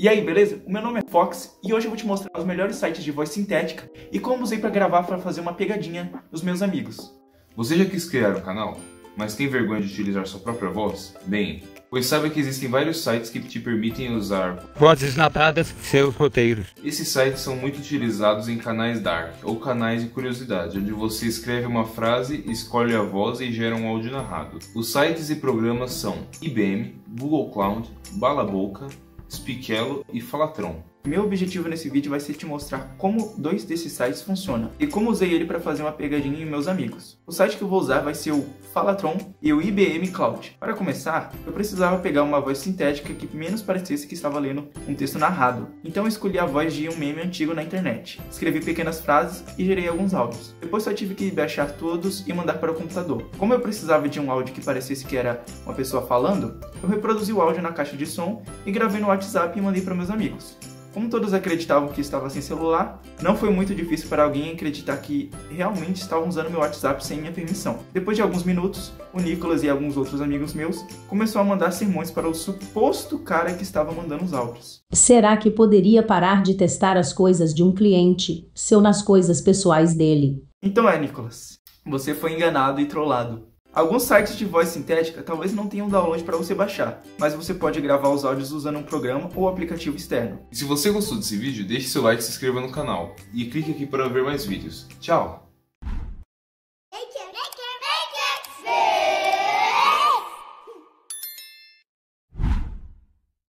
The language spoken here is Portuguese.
E aí, beleza? O meu nome é Fox e hoje eu vou te mostrar os melhores sites de voz sintética e como usei para gravar para fazer uma pegadinha nos meus amigos. Você já quis criar um canal, mas tem vergonha de utilizar sua própria voz? Bem, pois saiba que existem vários sites que te permitem usar vozes natadas seus roteiros. Esses sites são muito utilizados em canais dark ou canais de curiosidade, onde você escreve uma frase, escolhe a voz e gera um áudio narrado. Os sites e programas são IBM, Google Cloud, Balaboca, Spikello e Falatron. Meu objetivo nesse vídeo vai ser te mostrar como dois desses sites funcionam e como usei ele para fazer uma pegadinha em meus amigos. O site que eu vou usar vai ser o Falatron e o IBM Cloud. Para começar, eu precisava pegar uma voz sintética que menos parecesse que estava lendo um texto narrado. Então eu escolhi a voz de um meme antigo na internet. Escrevi pequenas frases e gerei alguns áudios. Depois só tive que baixar todos e mandar para o computador. Como eu precisava de um áudio que parecesse que era uma pessoa falando, eu reproduzi o áudio na caixa de som e gravei no WhatsApp e mandei para meus amigos. Como todos acreditavam que estava sem celular, não foi muito difícil para alguém acreditar que realmente estavam usando meu WhatsApp sem minha permissão. Depois de alguns minutos, o Nicolas e alguns outros amigos meus começou a mandar sermões para o suposto cara que estava mandando os áudios. Será que poderia parar de testar as coisas de um cliente, seu nas coisas pessoais dele? Então é, Nicolas, você foi enganado e trollado. Alguns sites de voz sintética talvez não tenham download para você baixar, mas você pode gravar os áudios usando um programa ou aplicativo externo. E se você gostou desse vídeo, deixe seu like e se inscreva no canal. E clique aqui para ver mais vídeos. Tchau!